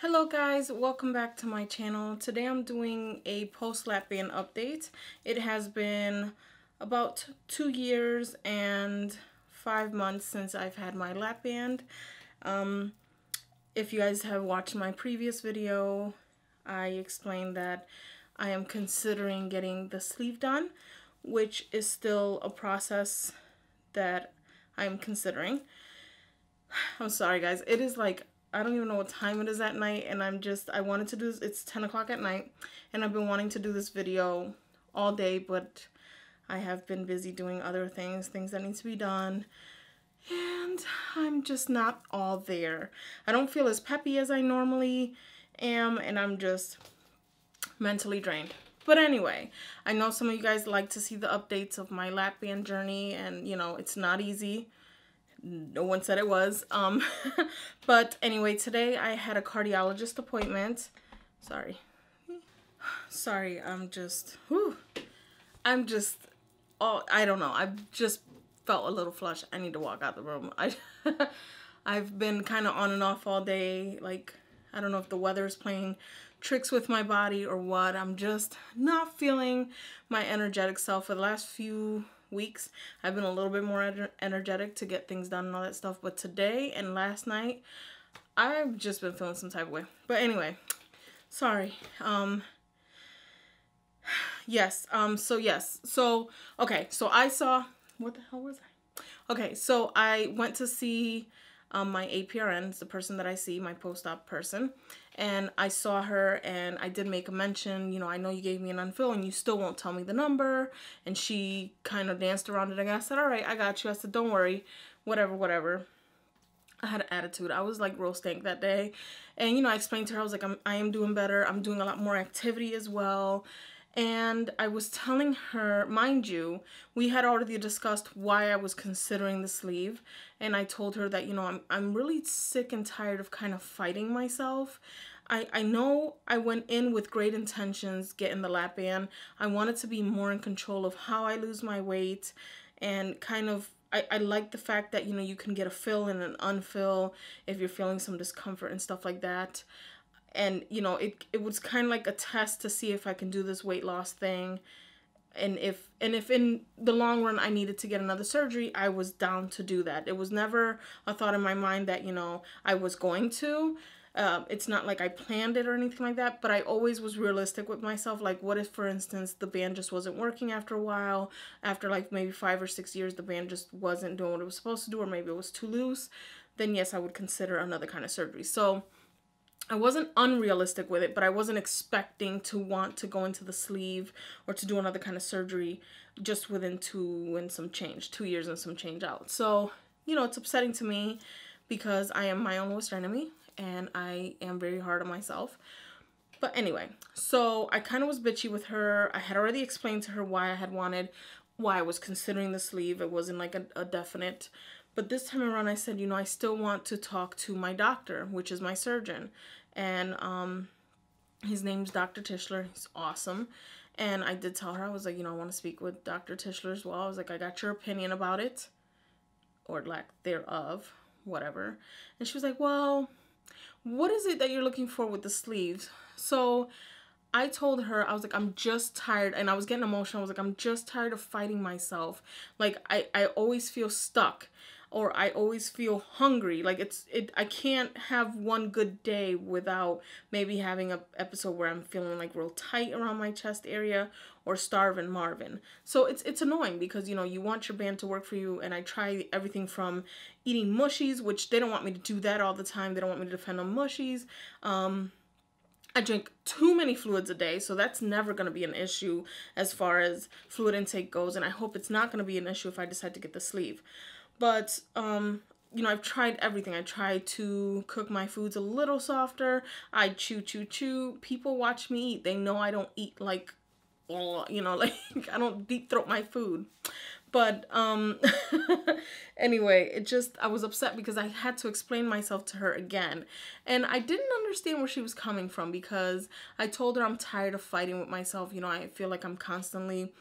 Hello guys, welcome back to my channel. Today I'm doing a post lap band update. It has been about two years and five months since I've had my lap band. Um, if you guys have watched my previous video, I explained that I am considering getting the sleeve done, which is still a process that I'm considering. I'm sorry guys, it is like I don't even know what time it is at night and I'm just I wanted to do this it's 10 o'clock at night and I've been wanting to do this video all day but I have been busy doing other things things that need to be done and I'm just not all there. I don't feel as peppy as I normally am and I'm just mentally drained. But anyway, I know some of you guys like to see the updates of my lap band journey and you know, it's not easy no one said it was. Um, but anyway, today I had a cardiologist appointment. Sorry. Sorry, I'm just, whew, I'm just, oh, I don't know. I've just felt a little flush. I need to walk out the room. I, I've been kind of on and off all day. Like, I don't know if the weather is playing tricks with my body or what. I'm just not feeling my energetic self for the last few weeks. I've been a little bit more energetic to get things done and all that stuff. But today and last night, I've just been feeling some type of way. But anyway, sorry. Um, yes. Um, so yes. So, okay. So I saw, what the hell was I? Okay. So I went to see um, my APRN, the person that I see, my post-op person, and I saw her and I did make a mention, you know, I know you gave me an unfill and you still won't tell me the number, and she kind of danced around it and I said, all right, I got you. I said, don't worry, whatever, whatever. I had an attitude. I was like real stank that day. And, you know, I explained to her, I was like, I'm, I am doing better. I'm doing a lot more activity as well. And I was telling her, mind you, we had already discussed why I was considering the sleeve. And I told her that, you know, I'm, I'm really sick and tired of kind of fighting myself. I, I know I went in with great intentions getting the lap band. I wanted to be more in control of how I lose my weight and kind of I, I like the fact that you know you can get a fill and an unfill if you're feeling some discomfort and stuff like that. And you know it it was kind of like a test to see if I can do this weight loss thing. And if and if in the long run I needed to get another surgery I was down to do that. It was never a thought in my mind that you know I was going to uh, it's not like I planned it or anything like that, but I always was realistic with myself. Like, what if, for instance, the band just wasn't working after a while? After like maybe five or six years, the band just wasn't doing what it was supposed to do, or maybe it was too loose, then yes, I would consider another kind of surgery. So, I wasn't unrealistic with it, but I wasn't expecting to want to go into the sleeve or to do another kind of surgery just within two and some change, two years and some change out. So, you know, it's upsetting to me because I am my own worst enemy and I am very hard on myself. But anyway, so I kind of was bitchy with her. I had already explained to her why I had wanted, why I was considering the sleeve. It wasn't like a, a definite but this time around, I said, you know, I still want to talk to my doctor, which is my surgeon. And um, his name's Dr. Tischler. He's awesome. And I did tell her, I was like, you know, I want to speak with Dr. Tischler as well. I was like, I got your opinion about it, or lack thereof, whatever. And she was like, well, what is it that you're looking for with the sleeves? So I told her, I was like, I'm just tired. And I was getting emotional. I was like, I'm just tired of fighting myself. Like, I, I always feel stuck or I always feel hungry. Like it's it I can't have one good day without maybe having a episode where I'm feeling like real tight around my chest area or starving Marvin. So it's it's annoying because you know you want your band to work for you and I try everything from eating mushies, which they don't want me to do that all the time. They don't want me to depend on mushies. Um I drink too many fluids a day, so that's never going to be an issue as far as fluid intake goes, and I hope it's not going to be an issue if I decide to get the sleeve. But, um, you know, I've tried everything. I tried to cook my foods a little softer. I chew, chew, chew. People watch me eat. They know I don't eat like, oh, you know, like I don't deep throat my food. But um, anyway, it just, I was upset because I had to explain myself to her again. And I didn't understand where she was coming from because I told her I'm tired of fighting with myself. You know, I feel like I'm constantly,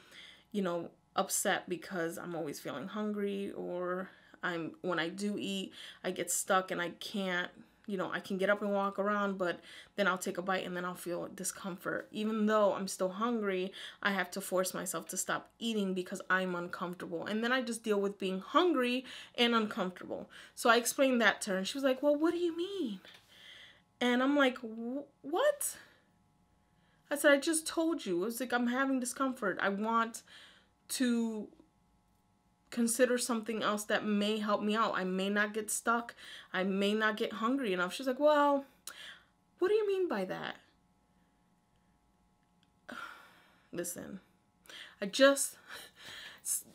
you know, upset because I'm always feeling hungry or I'm when I do eat, I get stuck and I can't you know, I can get up and walk around, but then I'll take a bite and then I'll feel discomfort. Even though I'm still hungry, I have to force myself to stop eating because I'm uncomfortable. And then I just deal with being hungry and uncomfortable. So I explained that to her and she was like, Well, what do you mean? And I'm like, What? I said, I just told you. It was like, I'm having discomfort. I want to consider something else that may help me out. I may not get stuck. I may not get hungry enough. She's like, Well, what do you mean by that? Listen, I just.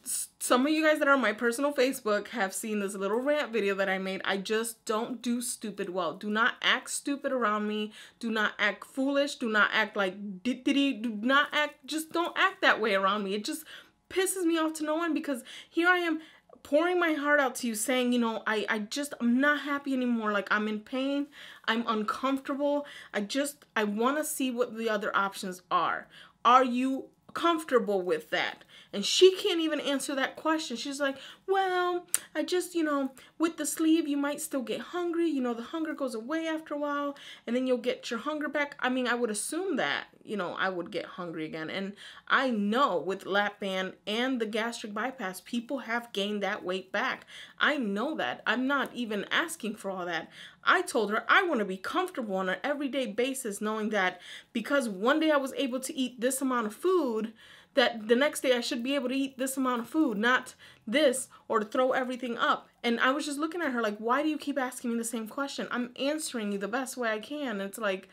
Some of you guys that are on my personal Facebook have seen this little rant video that I made. I just don't do stupid well. Do not act stupid around me. Do not act foolish. Do not act like diddy. Do not act, just don't act that way around me. It just pisses me off to no one because here I am pouring my heart out to you saying, you know, I, I just, I'm not happy anymore. Like I'm in pain. I'm uncomfortable. I just, I want to see what the other options are. Are you comfortable with that? And she can't even answer that question. She's like, well, I just, you know, with the sleeve, you might still get hungry. You know, the hunger goes away after a while and then you'll get your hunger back. I mean, I would assume that, you know, I would get hungry again. And I know with lap band and the gastric bypass, people have gained that weight back. I know that. I'm not even asking for all that. I told her I want to be comfortable on an everyday basis, knowing that because one day I was able to eat this amount of food, that the next day I should be able to eat this amount of food, not this, or to throw everything up. And I was just looking at her like, why do you keep asking me the same question? I'm answering you the best way I can. It's like,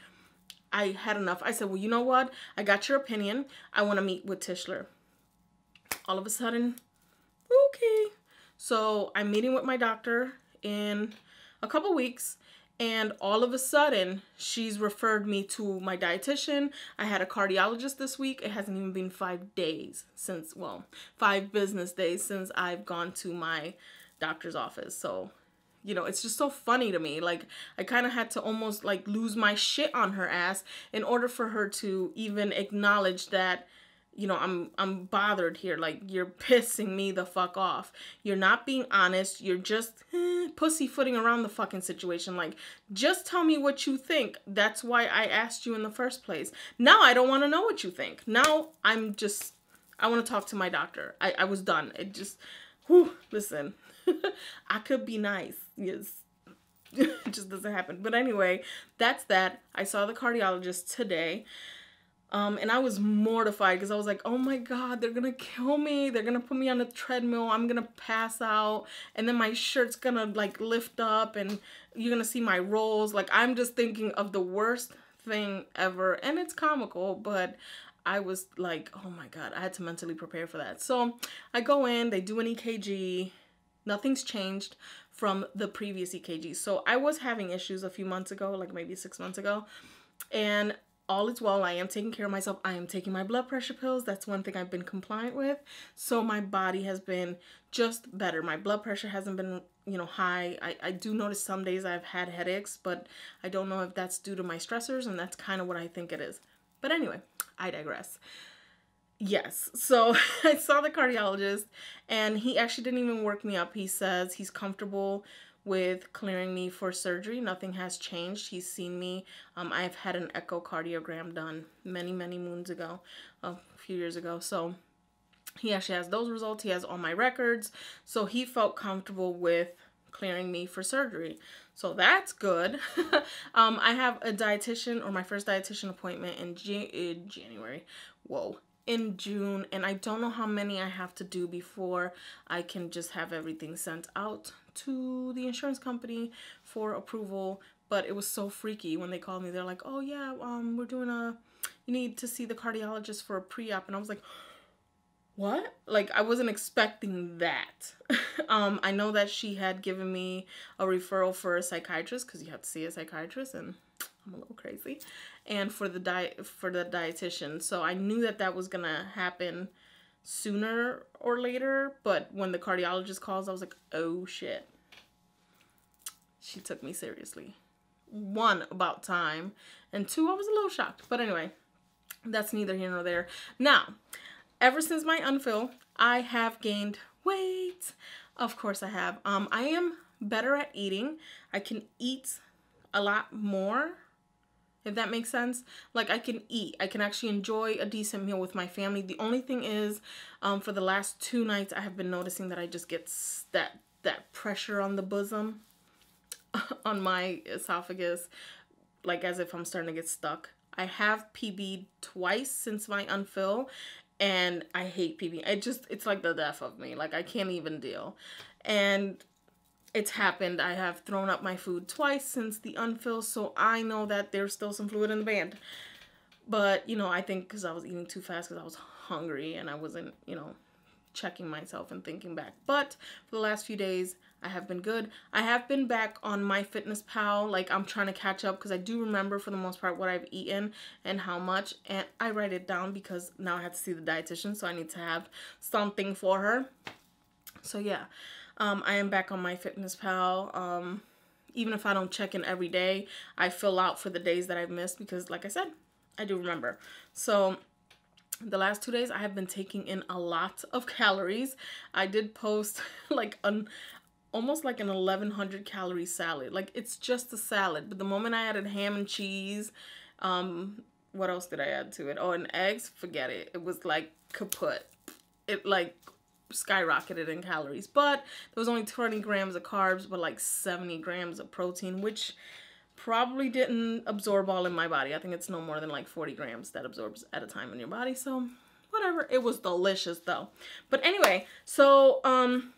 I had enough. I said, well, you know what? I got your opinion. I want to meet with Tischler. All of a sudden, okay. So I'm meeting with my doctor in a couple weeks and all of a sudden she's referred me to my dietitian. I had a cardiologist this week. It hasn't even been five days since well five business days since i've gone to my doctor's office. So you know it's just so funny to me. Like i kind of had to almost like lose my shit on her ass in order for her to even acknowledge that you know, I'm I'm bothered here. Like you're pissing me the fuck off. You're not being honest. You're just eh, pussyfooting around the fucking situation. Like just tell me what you think. That's why I asked you in the first place. Now I don't want to know what you think. Now I'm just I want to talk to my doctor. I I was done. It just whew, listen. I could be nice. Yes. it just doesn't happen. But anyway, that's that. I saw the cardiologist today. Um, and I was mortified because I was like, oh my God, they're gonna kill me. They're gonna put me on a treadmill. I'm gonna pass out. And then my shirt's gonna like lift up and you're gonna see my rolls. Like, I'm just thinking of the worst thing ever. And it's comical, but I was like, oh my God, I had to mentally prepare for that. So I go in, they do an EKG. Nothing's changed from the previous EKG. So I was having issues a few months ago, like maybe six months ago. And all is well. I am taking care of myself. I am taking my blood pressure pills. That's one thing I've been compliant with. So my body has been just better. My blood pressure hasn't been, you know, high. I, I do notice some days I've had headaches, but I don't know if that's due to my stressors, and that's kind of what I think it is. But anyway, I digress. Yes, so I saw the cardiologist, and he actually didn't even work me up. He says he's comfortable with clearing me for surgery. Nothing has changed. He's seen me. Um, I've had an echocardiogram done many, many moons ago, a few years ago. So he actually has those results. He has all my records. So he felt comfortable with clearing me for surgery. So that's good. um, I have a dietitian or my first dietitian appointment in, in January. Whoa, in June and I don't know how many I have to do before I can just have everything sent out to the insurance company for approval. But it was so freaky when they called me. They're like oh yeah um we're doing a you need to see the cardiologist for a pre-op. And I was like what? Like I wasn't expecting that. Um I know that she had given me a referral for a psychiatrist because you have to see a psychiatrist and I'm a little crazy and for the diet for the dietitian. So I knew that that was gonna happen sooner or later. But when the cardiologist calls, I was like, oh shit. She took me seriously. One about time, and two I was a little shocked. But anyway, that's neither here nor there. Now, ever since my unfill, I have gained weight. Of course I have. Um, I am better at eating. I can eat a lot more if that makes sense. Like i can eat. I can actually enjoy a decent meal with my family. The only thing is um, for the last two nights i have been noticing that i just get that that pressure on the bosom on my esophagus like as if i'm starting to get stuck. I have PB'd twice since my unfill and i hate pb it just it's like the death of me. Like i can't even deal. And it's happened. I have thrown up my food twice since the unfill, so I know that there's still some fluid in the band. But, you know, I think because I was eating too fast because I was hungry and I wasn't, you know, checking myself and thinking back. But for the last few days, I have been good. I have been back on MyFitnessPal. Like, I'm trying to catch up because I do remember for the most part what I've eaten and how much. And I write it down because now I have to see the dietitian, so I need to have something for her. So, yeah. Um, I am back on my MyFitnessPal. Um, even if I don't check in every day, I fill out for the days that I've missed because, like I said, I do remember. So the last two days I have been taking in a lot of calories. I did post like an almost like an 1100 calorie salad. Like it's just a salad, but the moment I added ham and cheese, um what else did I add to it? Oh, and eggs, forget it. It was like kaput. It like skyrocketed in calories. But there was only 20 grams of carbs, but like 70 grams of protein, which probably didn't absorb all in my body. I think it's no more than like 40 grams that absorbs at a time in your body. So whatever. It was delicious though. But anyway, so um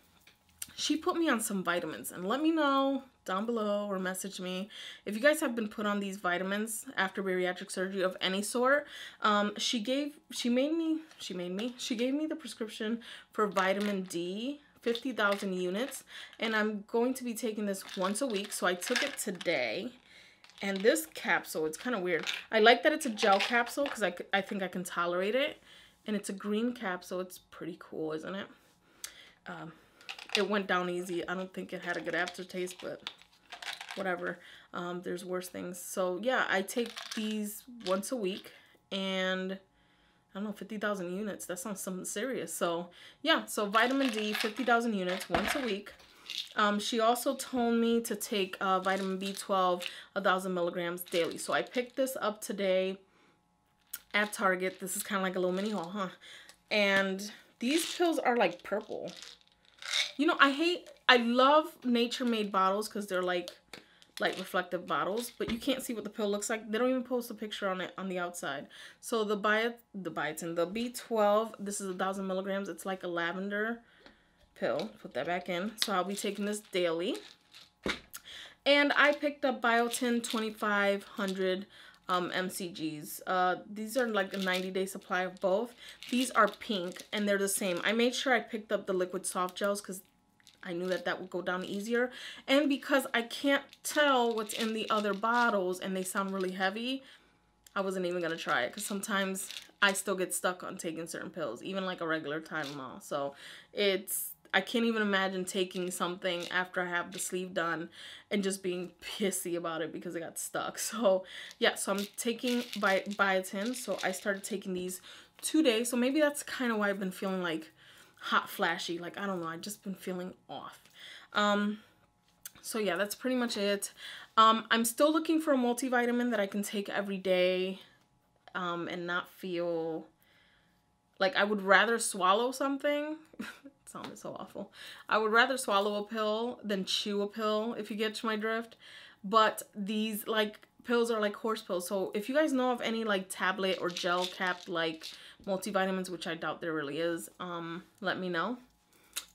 she put me on some vitamins and let me know down below or message me if you guys have been put on these vitamins after bariatric surgery of any sort. Um she gave she made me she made me she gave me the prescription for vitamin d 50,000 units and I'm going to be taking this once a week. So I took it today and this capsule it's kind of weird. I like that it's a gel capsule because I, I think I can tolerate it and it's a green capsule. It's pretty cool isn't it? Um, it went down easy. I don't think it had a good aftertaste, but whatever. Um, there's worse things. So yeah, I take these once a week and I don't know, 50,000 units. That sounds something serious. So yeah, so vitamin D, 50,000 units once a week. Um, she also told me to take uh, vitamin B12, 1,000 milligrams daily. So I picked this up today at Target. This is kind of like a little mini haul, huh? And these pills are like purple. You know, I hate, I love nature made bottles because they're like light reflective bottles, but you can't see what the pill looks like. They don't even post a picture on it on the outside. So the the biotin, the B12, this is a thousand milligrams. It's like a lavender pill. Put that back in. So I'll be taking this daily. And I picked up Biotin 2500 um, MCGs. Uh, these are like a 90 day supply of both. These are pink and they're the same. I made sure I picked up the liquid soft gels because I knew that that would go down easier. And because I can't tell what's in the other bottles and they sound really heavy, I wasn't even going to try it because sometimes I still get stuck on taking certain pills, even like a regular Tylenol. So it's I can't even imagine taking something after I have the sleeve done and just being pissy about it because it got stuck. So yeah, so I'm taking Bi biotin. So I started taking these today. So maybe that's kind of why I've been feeling like hot flashy. Like, I don't know. I've just been feeling off. Um, so yeah, that's pretty much it. Um, I'm still looking for a multivitamin that I can take every day um, and not feel like I would rather swallow something sounded so awful. I would rather swallow a pill than chew a pill, if you get to my drift. But these, like, pills are like horse pills. So if you guys know of any, like, tablet or gel cap, like, multivitamins, which I doubt there really is, um, let me know.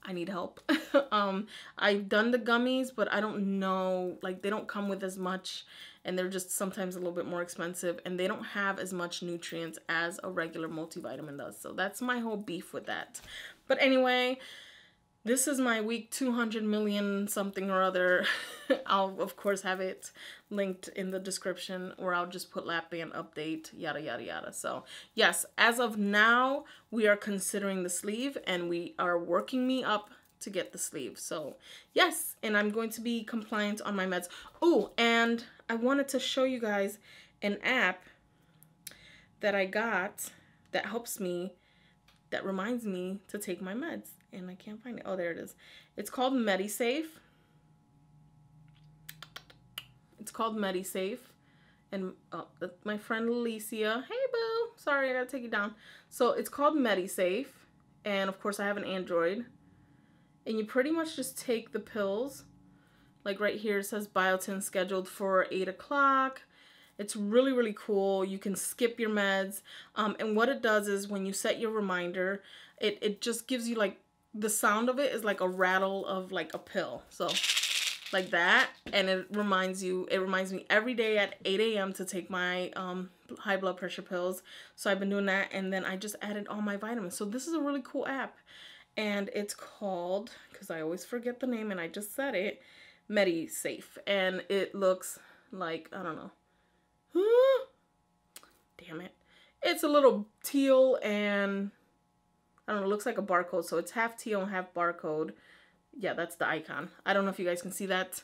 I need help. um, I've done the gummies, but I don't know, like, they don't come with as much and they're just sometimes a little bit more expensive and they don't have as much nutrients as a regular multivitamin does. So that's my whole beef with that. But anyway, this is my week 200 million something or other. I'll of course have it linked in the description or I'll just put lap band update, yada, yada, yada. So yes, as of now, we are considering the sleeve and we are working me up to get the sleeve. So yes, and I'm going to be compliant on my meds. Oh, and I wanted to show you guys an app that I got that helps me, that reminds me to take my meds. And I can't find it. Oh, there it is. It's called MediSafe. It's called MediSafe. And uh, my friend Alicia. Hey, boo. Sorry, I gotta take you down. So it's called MediSafe. And of course, I have an Android. And you pretty much just take the pills. Like right here, it says biotin scheduled for 8 o'clock. It's really, really cool. You can skip your meds. Um, and what it does is when you set your reminder, it, it just gives you like, the sound of it is like a rattle of like a pill. So like that. And it reminds you, it reminds me every day at 8 a.m. to take my um, high blood pressure pills. So I've been doing that. And then I just added all my vitamins. So this is a really cool app. And it's called, because I always forget the name and I just said it, MediSafe. And it looks like, I don't know, Damn it. It's a little teal and I don't know, it looks like a barcode. So it's half teal and half barcode. Yeah, that's the icon. I don't know if you guys can see that.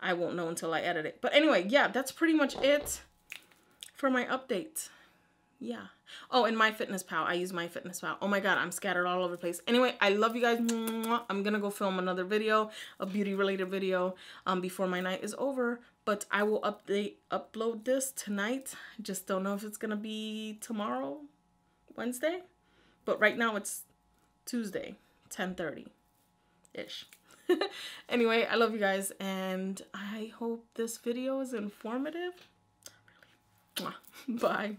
I won't know until I edit it. But anyway, yeah, that's pretty much it for my update. Yeah. Oh, and MyFitnessPal. I use MyFitnessPal. Oh my god, I'm scattered all over the place. Anyway, I love you guys. I'm gonna go film another video, a beauty related video, um, before my night is over but I will update upload this tonight. Just don't know if it's gonna be tomorrow, Wednesday, but right now it's Tuesday, 10:30 ish. anyway, I love you guys and I hope this video is informative. Really. Bye.